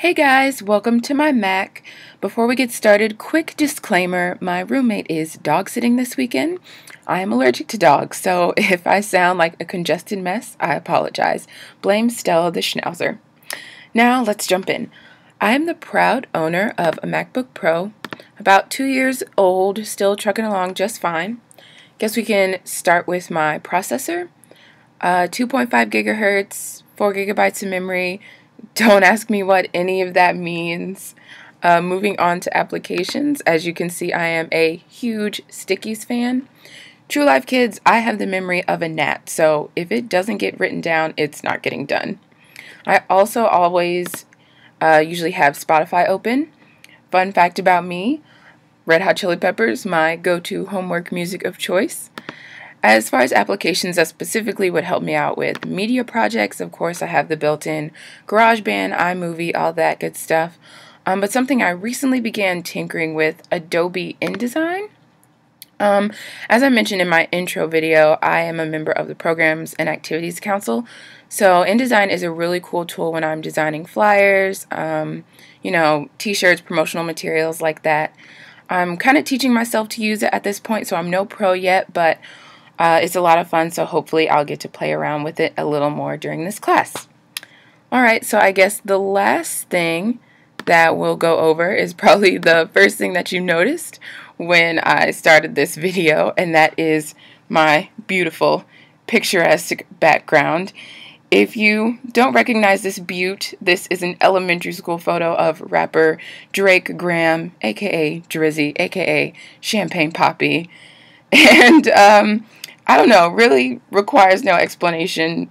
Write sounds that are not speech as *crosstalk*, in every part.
Hey guys, welcome to my Mac. Before we get started, quick disclaimer my roommate is dog sitting this weekend. I am allergic to dogs, so *laughs* if I sound like a congested mess, I apologize. Blame Stella the Schnauzer. Now let's jump in. I am the proud owner of a MacBook Pro, about two years old, still trucking along just fine. Guess we can start with my processor. Uh, 2.5 gigahertz, 4 gigabytes of memory. Don't ask me what any of that means. Uh, moving on to applications, as you can see, I am a huge Stickies fan. True Life Kids, I have the memory of a gnat, so if it doesn't get written down, it's not getting done. I also always uh, usually have Spotify open. Fun fact about me Red Hot Chili Peppers, my go to homework music of choice. As far as applications that specifically would help me out with media projects, of course, I have the built in GarageBand, iMovie, all that good stuff. Um, but something I recently began tinkering with Adobe InDesign. Um, as I mentioned in my intro video, I am a member of the Programs and Activities Council. So InDesign is a really cool tool when I'm designing flyers, um, you know, t-shirts, promotional materials like that. I'm kind of teaching myself to use it at this point, so I'm no pro yet, but uh, it's a lot of fun, so hopefully I'll get to play around with it a little more during this class. Alright, so I guess the last thing that we'll go over is *laughs* probably the first thing that you noticed when I started this video, and that is my beautiful picturesque background. If you don't recognize this beaut, this is an elementary school photo of rapper Drake Graham, aka Drizzy, aka Champagne Papi. *laughs* And um, I don't know, really requires no explanation.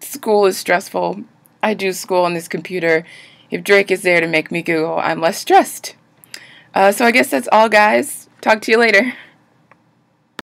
School is stressful. I do school on this computer. If Drake is there to make me Google, I'm less stressed. Uh, so I guess that's all, guys. Talk to you later.